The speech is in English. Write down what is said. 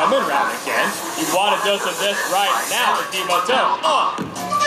coming round again. You want a dose of this right now, Timoto. Uh.